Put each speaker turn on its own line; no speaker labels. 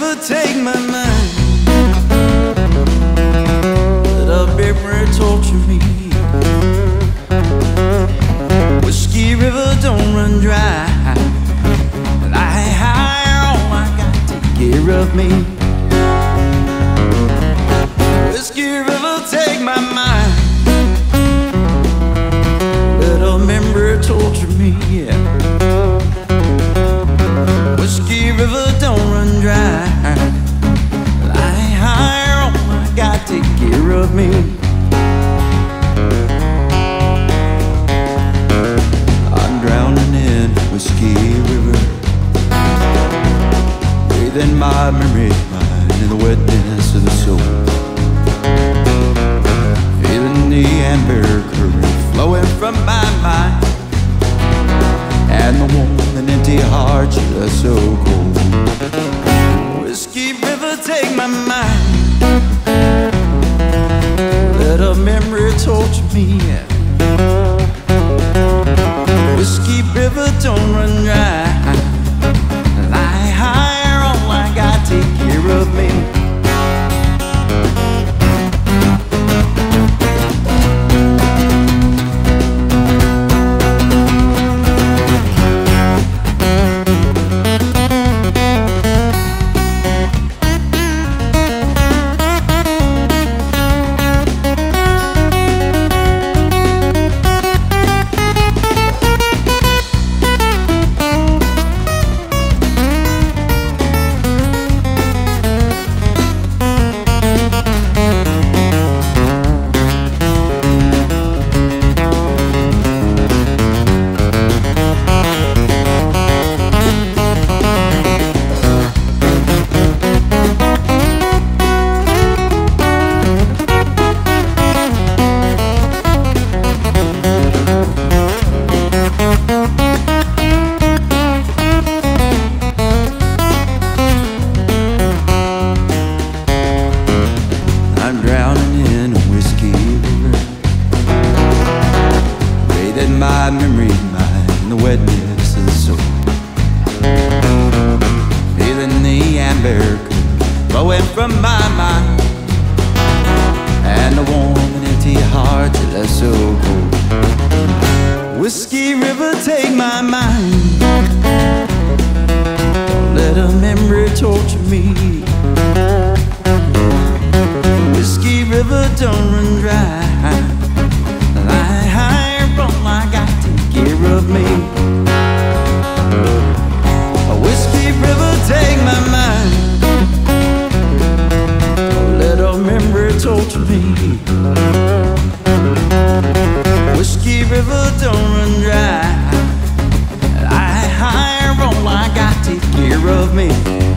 River, take my mind. Let a memory torture me. Whiskey River, don't run dry. Lie high, oh my God, take care of me. Whiskey River, take my mind. Let a memory torture me. Me. I'm drowning in Whiskey River, breathing my memory mind in the wetness of the soul. Feeling the amber current flowing from my mind and the warm and empty heart just so memory torture me. Whiskey River, don't run dry. My memory mind in the wetness of the soul. Feeling the amber flowing from my mind. And the warm and empty heart that left so cold. Whiskey River, take my mind. Don't let a memory torture me. Whiskey River, don't run dry. Whiskey River don't run dry. I hire all I got, to take care of me.